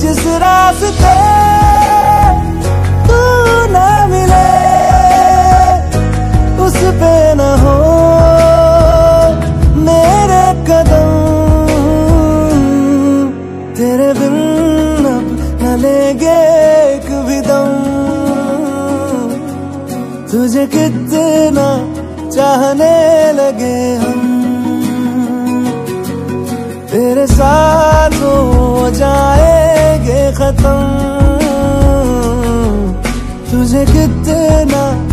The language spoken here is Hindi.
जिस रास्ते तू न मिले, उस पे न हो मेरे कदम। तेरे बिन अब न लेंगे एक भी दम। तुझे कितना चाहने लगे हम। तेरे साथ हो कितना